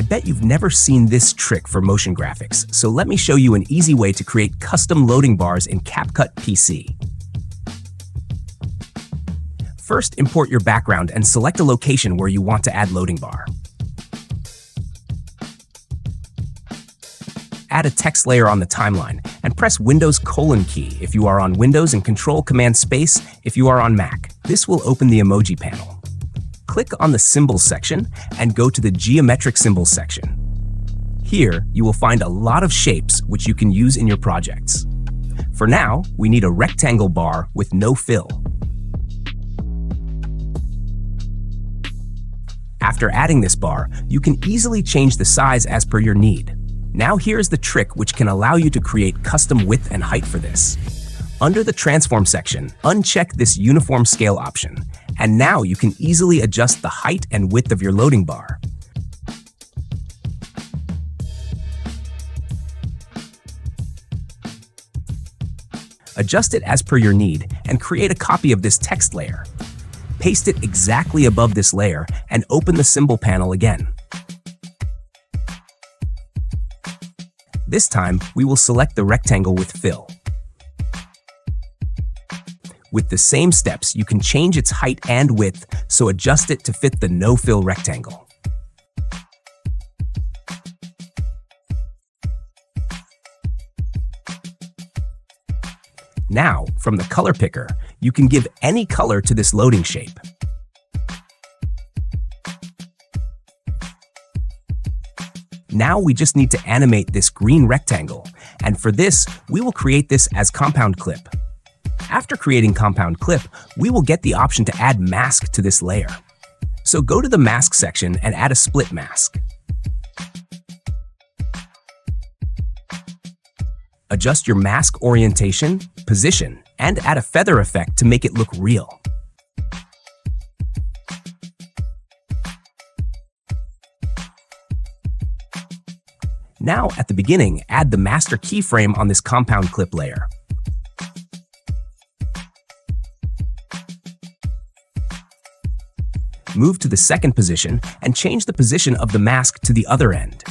I bet you've never seen this trick for motion graphics, so let me show you an easy way to create custom loading bars in CapCut PC. First, import your background and select a location where you want to add loading bar. Add a text layer on the timeline and press Windows colon key if you are on Windows and Control Command Space if you are on Mac. This will open the emoji panel. Click on the Symbols section and go to the Geometric Symbols section. Here, you will find a lot of shapes which you can use in your projects. For now, we need a rectangle bar with no fill. After adding this bar, you can easily change the size as per your need. Now here's the trick which can allow you to create custom width and height for this. Under the Transform section, uncheck this Uniform Scale option, and now you can easily adjust the height and width of your loading bar. Adjust it as per your need and create a copy of this text layer. Paste it exactly above this layer and open the symbol panel again. This time, we will select the rectangle with fill. With the same steps, you can change its height and width, so adjust it to fit the no-fill rectangle. Now, from the color picker, you can give any color to this loading shape. Now we just need to animate this green rectangle, and for this, we will create this as compound clip. After creating compound clip, we will get the option to add mask to this layer. So go to the mask section and add a split mask. Adjust your mask orientation, position, and add a feather effect to make it look real. Now, at the beginning, add the master keyframe on this compound clip layer. Move to the second position and change the position of the mask to the other end.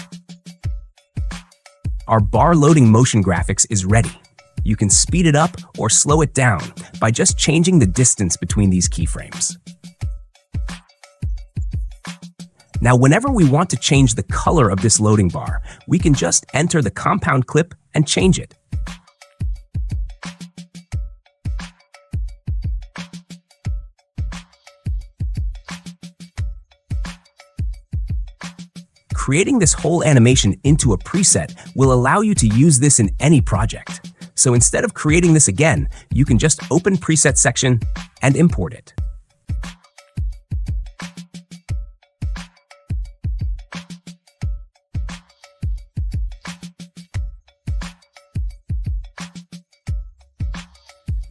Our bar loading motion graphics is ready. You can speed it up or slow it down by just changing the distance between these keyframes. Now, whenever we want to change the color of this loading bar, we can just enter the compound clip and change it. Creating this whole animation into a preset will allow you to use this in any project. So instead of creating this again, you can just open Preset section and import it.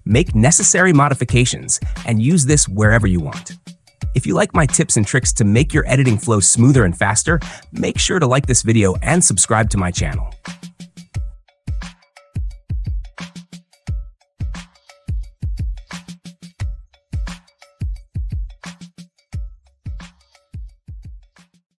Make necessary modifications and use this wherever you want. If you like my tips and tricks to make your editing flow smoother and faster, make sure to like this video and subscribe to my channel.